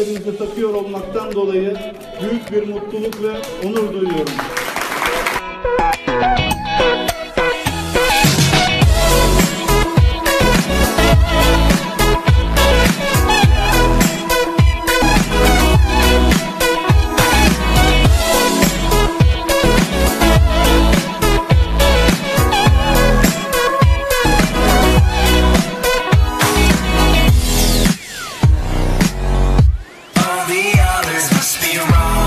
ellerinize takıyor olmaktan dolayı büyük bir mutluluk ve onur duyuyorum. darling. Must be wrong.